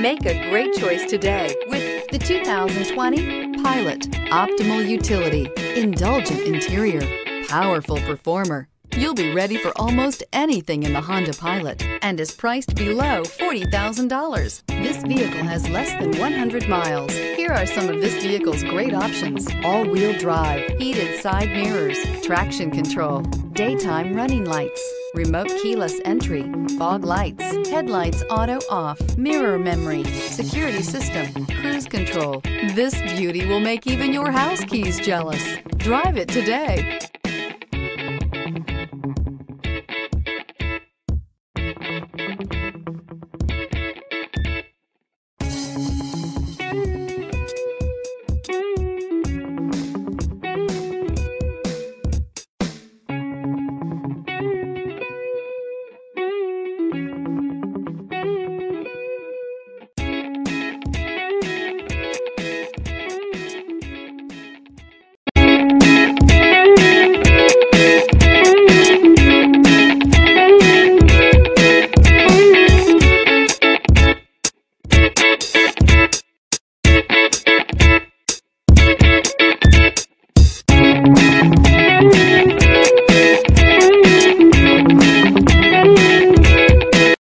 Make a great choice today with the 2020 Pilot. Optimal utility, indulgent interior, powerful performer. You'll be ready for almost anything in the Honda Pilot and is priced below $40,000. This vehicle has less than 100 miles. Here are some of this vehicle's great options. All-wheel drive, heated side mirrors, traction control, daytime running lights, remote keyless entry, fog lights, headlights auto off, mirror memory, security system, cruise control. This beauty will make even your house keys jealous. Drive it today.